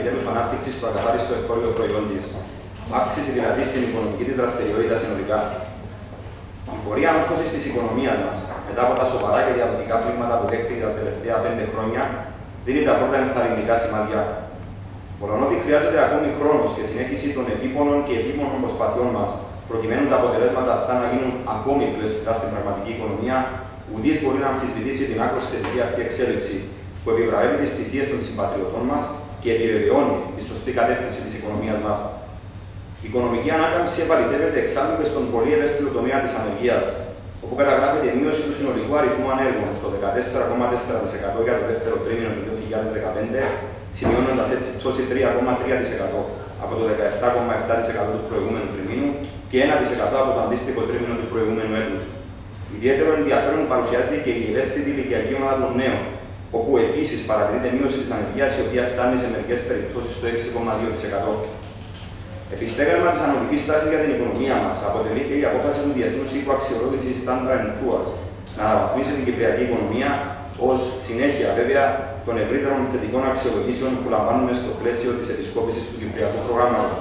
επιτέλου ανάπτυξης του ακαθάριστου εκφόριο προϊόν της. Αύξηση δηλαδή στην οικονομική της δραστηριότητα συνολικά. Η πορεία ανόρθωση της οικονομίας μας μετά από τα σοβαρά και διαδοτικά πλήγματα που δέχτηκε τα τελευταία πέντε χρόνια δίνει τα πρώτα ενθαρρυντικά σημάδια. ότι χρειάζεται ακόμη χρόνος και συνέχιση των επίπονων και επίπονων προσπαθειών μας προκειμένου τα αποτελέσματα αυτά να γίνουν ακόμη πιο αισθητά στην πραγματική οικονομία, ουδής μπορεί να αμφισβητήσει την άκρος θετική αυτή εξέλιξη που επιβραβεύει τις θυσίες των συμπατριωτών μας και επιβεβαιώνει τη σωστή κατεύθυνση της οικονομίας μας. Η οικονομική ανάκαμψη επαληθεύεται εξάλλου και στον πολύ ευαίσθητο τομέα της ανεργίας, όπου καταγράφεται η μείωση του συνολικού αριθμού ανέργων στο 14,4% για το δεύτερο τρίμηνο του 2015, σημειώνοντας έτσι πτώση 3,3% από το 17,7% του προηγούμενου τριμήνου και 1% από το αντίστοιχο τρίμηνο του προηγούμενου έτους. Ιδιαίτερο ενδιαφέρον παρουσιάζει και η ευαίσθητη ηλικιακή ομάδα των νέων, όπου επίσης παρατηρείται μείωση της ανεργίας, η οποία φτάνει σε μερικές περιπτώσεις στο 6,2%. Επιστέγασμα της ανωτική τάση για την οικονομία μας αποτελεί και η απόφαση του Διεθνούς Οίκου Αξιολόγησης Standard Poor's να αναβαθμίσει την κυπριακή οικονομία ως συνέχεια βέβαια των ευρύτερων θετικών αξιολογήσεων που λαμβάνουμε στο πλαίσιο της επισκόπησης του Κυπριακού προγράμματος.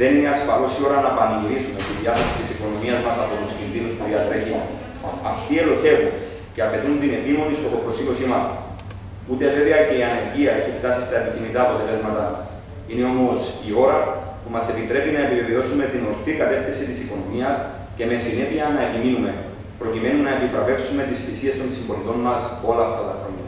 Δεν είναι ασφαλώς η ώρα να πανηγυρίσουμε τη διάθεση της οικονομίας μας από τους κινδύνους που διατρέχει. Αυτοί ελοχεύουν και απαιτούν την επίμονη στοχοπροσήκωσή μας. Ούτε βέβαια και η ανεργία έχει φτάσει στα επιθυμητά αποτελέσματα. Είναι όμως η ώρα που μας επιτρέπει να επιβεβαιώσουμε την ορθή κατεύθυνση της οικονομίας και με συνέπεια να επιμείνουμε, προκειμένου να επιβραβεύσουμε τις θυσίες των συμπολιτών μας όλα αυτά τα χρόνια.